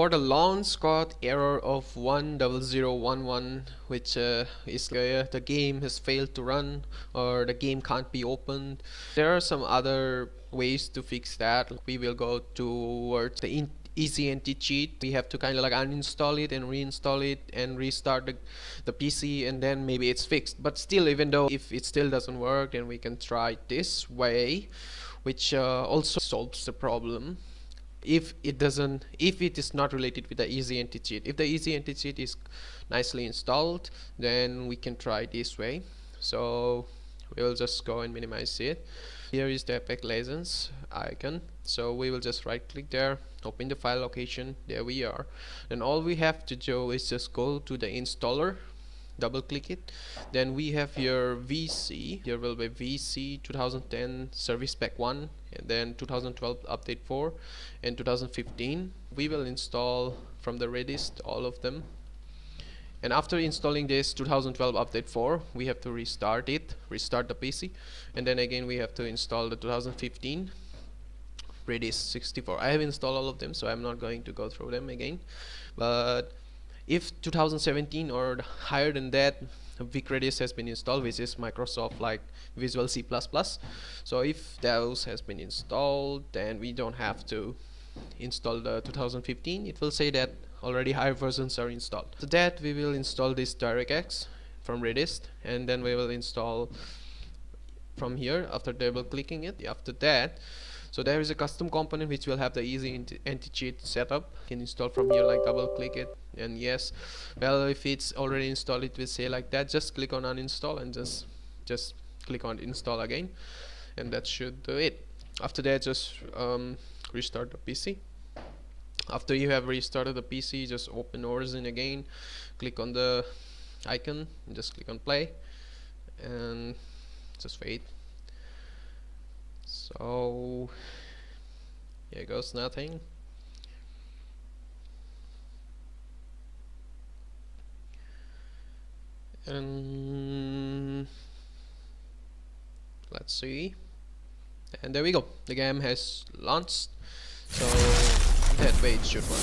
for the launch code error of 10011 which uh, is uh, the game has failed to run or the game can't be opened. There are some other ways to fix that. We will go towards the easy anti cheat. We have to kind of like uninstall it and reinstall it and restart the, the PC and then maybe it's fixed. But still even though if it still doesn't work then we can try this way which uh, also solves the problem if it doesn't if it is not related with the easy anti cheat. If the easy anti cheat is nicely installed then we can try this way. So we'll just go and minimize it. Here is the Apex Legends icon. So we will just right click there open the file location there we are. Then all we have to do is just go to the installer double click it. Then we have your VC here will be VC 2010 service pack 1 and then 2012 update 4 and 2015 we will install from the Redist all of them. And after installing this 2012 update 4 we have to restart it restart the PC and then again we have to install the 2015 Redist 64 I have installed all of them so I'm not going to go through them again. But if 2017 or higher than that VIC Redist has been installed which is Microsoft like Visual C++ so if those has been installed then we don't have to install the 2015 it will say that already higher versions are installed. To that we will install this DirectX from Redist and then we will install from here after double clicking it. After that so there is a custom component which will have the easy anti-cheat setup. You can install from here like double click it and yes. Well if it's already installed it will say like that. Just click on uninstall and just just click on install again and that should do it. After that just um, restart the PC after you have restarted the PC just open Origin again. Click on the icon just click on play and just wait so here goes nothing. And let's see. And there we go. The game has launched. So that way it should work.